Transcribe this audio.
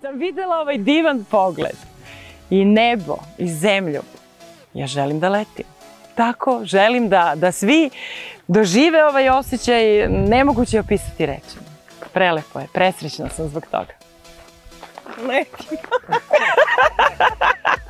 sam vidjela ovaj divan pogled i nebo i zemlju, ja želim da letim. Tako, želim da, da svi dožive ovaj osjećaj, nemoguće opisati rečima. Prelepo je, presrećna sam zbog toga. Letim.